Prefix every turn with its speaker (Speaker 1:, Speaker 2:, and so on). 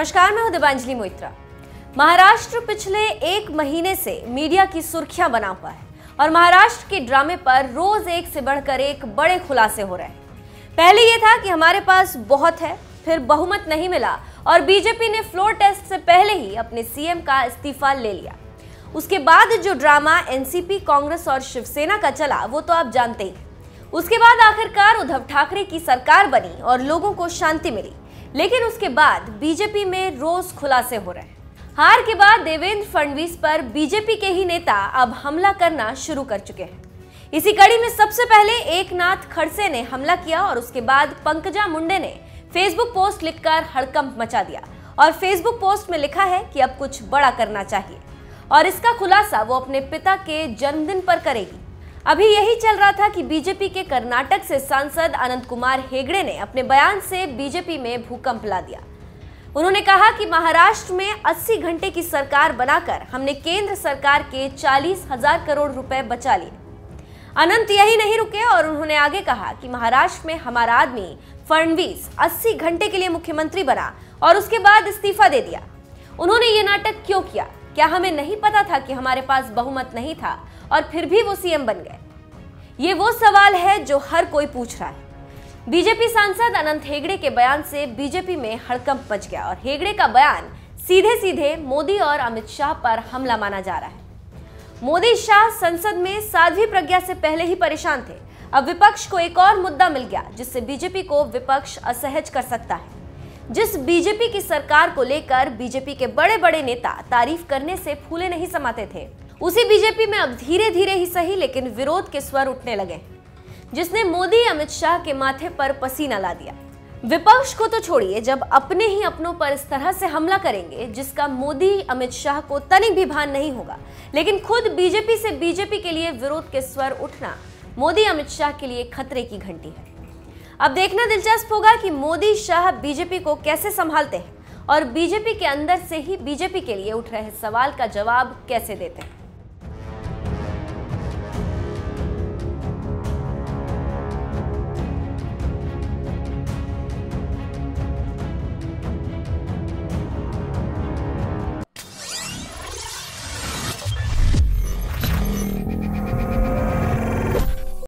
Speaker 1: नमस्कार, मैं हूँ दिबांजलि मोइत्रा। महाराष्ट्र पिछले एक महीने से मीडिया की सुर्खियाँ बना हुआ है और महाराष्ट्र के ड्रामे पर रोज एक से बढ़कर एक बड़े खुलासे हो रहे हैं। पहले ये था कि हमारे पास बहुत है, फिर बहुमत नहीं मिला और बीजेपी ने फ्लोर टेस्ट से पहले ही अपने सीएम का इस्तीफा ले लिया। उसके बाद जो ड्रामा एनसीपी, कांग्रेस और शिवसेना का चला, वो तो आप जानते ही। उसके बाद आखिरकार उद्धव ठाकरे की सरकार बनी और लोगों को शांति मिली। लेकिन उसके बाद बीजेपी में रोज खुलासे हो रहे हैं। हार के बाद देवेंद्र फडणवीस पर बीजेपी के ही नेता अब हमला करना शुरू कर चुके हैं। इसी कड़ी में सबसे पहले एक नाथ खड़से ने हमला किया और उसके बाद पंकजा मुंडे ने फेसबुक पोस्ट लिखकर हड़कंप मचा दिया। और फेसबुक पोस्ट में लिखा है कि अब कुछ बड़ा करना चाहिए। और इसका खुलासा वो अपने पिता के जन्मदिन पर करेगी। अभी यही चल रहा था कि बीजेपी के कर्नाटक से सांसद अनंत कुमार हेगड़े ने अपने बयान से बीजेपी में भूकंप ला दिया। उन्होंने कहा कि महाराष्ट्र में 80 घंटे की सरकार बनाकर हमने केंद्र सरकार के चालीस हज़ार करोड़ रुपए बचा लिए। अनंत यही नहीं रुके और उन्होंने आगे कहा कि महाराष्ट्र में हमारा आदमी फडणवीस 80 घंटे के लिए मुख्यमंत्री बना और उसके बाद इस्तीफा दे दिया। उन्होंने ये नाटक क्यों किया? क्या हमें नहीं पता था कि हमारे पास बहुमत नहीं था और फिर भी वो सीएम बन गए? ये वो सवाल है जो हर कोई पूछ रहा है। बीजेपी सांसद अनंत हेगड़े के बयान से बीजेपी में हड़कंप मच गया और हेगड़े का बयान सीधे सीधे मोदी और अमित शाह पर हमला माना जा रहा है। मोदी शाह संसद में साध्वी प्रज्ञा से पहले ही परेशान थे। अब विपक्ष को एक और मुद्दा मिल गया, जिससे बीजेपी को विपक्ष असहज कर सकता है। जिस बीजेपी की सरकार को लेकर बीजेपी के बड़े बड़े नेता तारीफ़ करने से फूले नहीं समाते थे। उसी बीजेपी में अब धीरे धीरे ही सही, लेकिन विरोध के स्वर उठने लगे। जिसने मोदी, अमित शाह के माथे पर पसीना ला दिया। विपक्ष को तो छोड़िए, जब अपने ही अपनों पर इस तरह से हमला करेंगे, जिसका मोदी, अमित शाह को तनिक भी भान नहीं होगा। लेकिन खुद बीजेपी से बीजेपी के लिए विरोध के स्वर उठना, मोदी, अमित शाह के लिए खतरे की घंटी है। अब देखना दिलचस्प होगा कि मोदी शाह बीजेपी को कैसे संभालते हैं और बीजेपी के अंदर से ही बीजेपी के लिए उठ रहे सवाल का जवाब कैसे देते हैं।